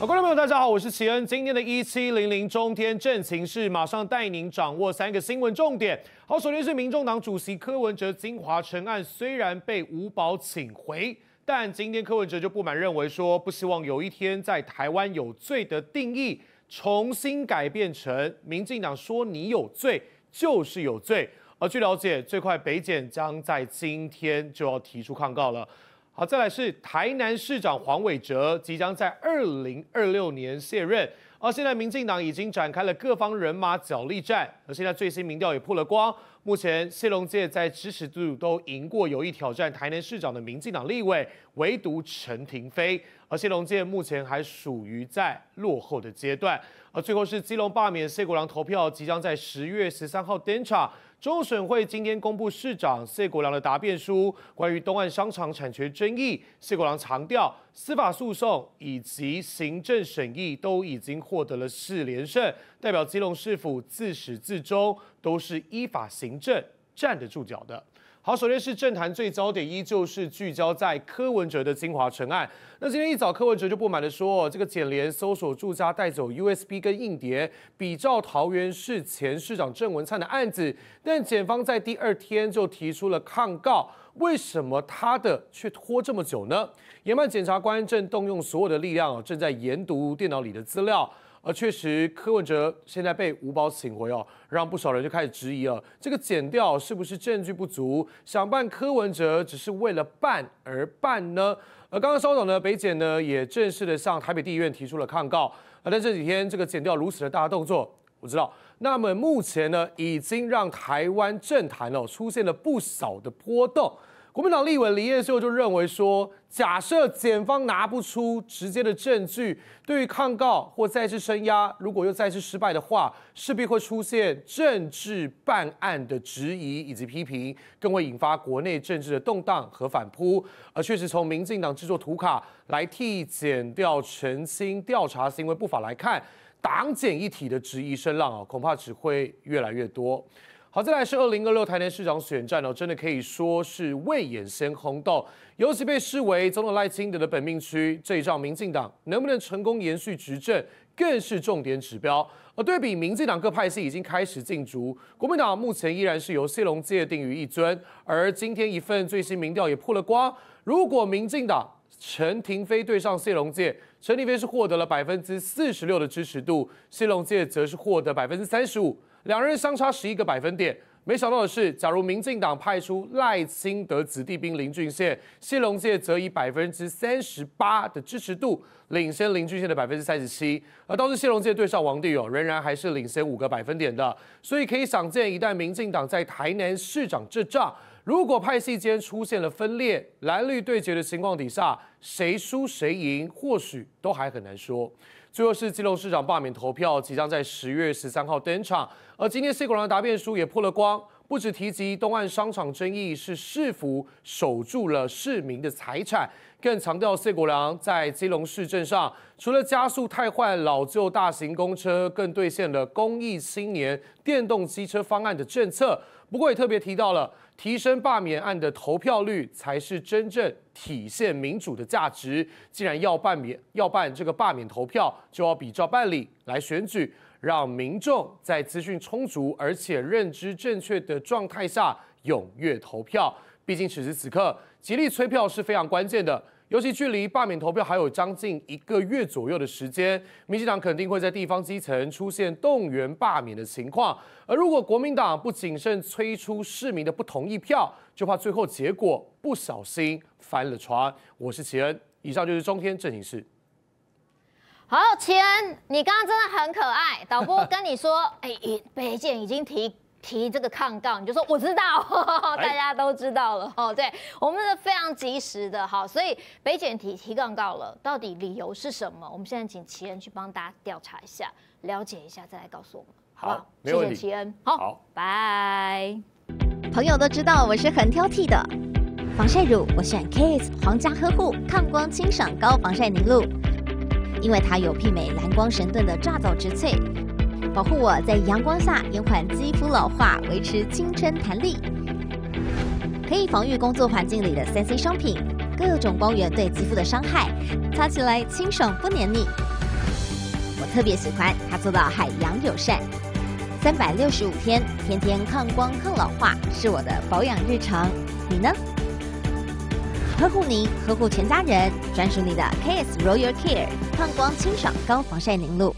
好，观众朋友，大家好，我是齐恩。今天的一七零零中天正情是马上带您掌握三个新闻重点。好，首先是民众党主席柯文哲金华城案虽然被五保请回，但今天柯文哲就不满认为说，不希望有一天在台湾有罪的定义重新改变成民进党说你有罪就是有罪。而据了解，最快北检将在今天就要提出抗告了。好，再来是台南市长黄伟哲即将在二零二六年卸任，而现在民进党已经展开了各方人马角力战，而现在最新民调也破了光，目前谢龙介在支持度都赢过有意挑战台南市长的民进党立委，唯独陈廷飞，而谢龙介目前还属于在落后的阶段，而最后是基隆罢免谢国良投票即将在十月十三号登场。中选会今天公布市长谢国良的答辩书，关于东岸商场产权争议，谢国良强调司法诉讼以及行政审议都已经获得了四连胜，代表基隆市府自始至终都是依法行政，站得住脚的。好，首先是政坛最焦点，依旧是聚焦在柯文哲的精华城案。那今天一早，柯文哲就不满的说，这个检联搜索住家带走 USB 跟硬碟，比照桃园市前市长郑文灿的案子，但检方在第二天就提出了抗告，为什么他的却拖这么久呢？研判检察官正动用所有的力量，正在研读电脑里的资料。而确实，柯文哲现在被五保请回哦，让不少人就开始质疑了，这个剪掉是不是证据不足？想办柯文哲只是为了办而办呢？而刚刚稍早呢，北检呢也正式的向台北地院提出了抗告。啊，但这几天这个剪掉如此的大动作，我知道，那么目前呢，已经让台湾政坛哦出现了不少的波动。国民党立委李彦秀就认为说，假设检方拿不出直接的证据，对于抗告或再次声押，如果又再次失败的话，势必会出现政治办案的质疑以及批评，更会引发国内政治的动荡和反扑。而确实从民进党制作图卡来替检调澄清调查行为不法来看，党检一体的质疑声浪啊，恐怕只会越来越多。好，再来是二零二六台南市长选战哦，真的可以说是未演先轰动，尤其被视为总统赖清德的本命区，这一仗民进党能不能成功延续执政，更是重点指标。而对比民进党各派系已经开始竞逐，国民党目前依然是由谢龙介定于一尊，而今天一份最新民调也破了光，如果民进党陈廷飞对上谢龙介，陈廷飞是获得了百分之四十六的支持度，谢龙介则是获得百分之三十五。两人相差十一个百分点，没想到的是，假如民进党派出赖清德子弟兵林俊宪，谢龙介则以百分之三十八的支持度领先林俊宪的百分之三十七，而当时谢龙介对上王帝友，仍然还是领先五个百分点的。所以可以想见，一旦民进党在台南市长这仗，如果派系间出现了分裂，蓝绿对决的情况底下，谁输谁赢，或许都还很难说。最后是基隆市长罢免投票，即将在十月十三号登场。而今天谢国良的答辩书也破了光，不止提及东岸商场争议是市府守住了市民的财产，更强调谢国良在基隆市政上，除了加速汰换老旧大型公车，更兑现了公益青年电动机车方案的政策。不过也特别提到了，提升罢免案的投票率才是真正体现民主的价值。既然要罢免要办这个罢免投票，就要比照办理来选举，让民众在资讯充足而且认知正确的状态下踊跃投票。毕竟此时此刻，极力催票是非常关键的。尤其距离罢免投票还有将近一个月左右的时间，民进党肯定会在地方基层出现动员罢免的情况。而如果国民党不谨慎催出市民的不同意票，就怕最后结果不小心翻了船。我是齐恩，以上就是中天正经事。好，齐恩，你刚刚真的很可爱。导播跟你说，哎，北检已经提。提这个抗告，你就说我知道，大家都知道了 哦。对，我们是非常及时的哈，所以北检提提抗告了，到底理由是什么？我们现在请齐恩去帮大家调查一下，了解一下，再来告诉我们，好不好？谢谢齐恩，好，拜。朋友都知道我是很挑剔的，防晒乳我选 Kiss 皇家呵护抗光清爽高防晒凝露，因为它有媲美蓝光神盾的抓藻植萃。保护我在阳光下延缓肌肤老化，维持青春弹力，可以防御工作环境里的三 C 商品各种光源对肌肤的伤害，擦起来清爽不黏腻。我特别喜欢它做到海洋友善，三百六十五天，天天抗光抗老化，是我的保养日常。你呢？呵护您，呵护全家人，专属你的 Kiss Royal Care 抗光清爽高防晒凝露。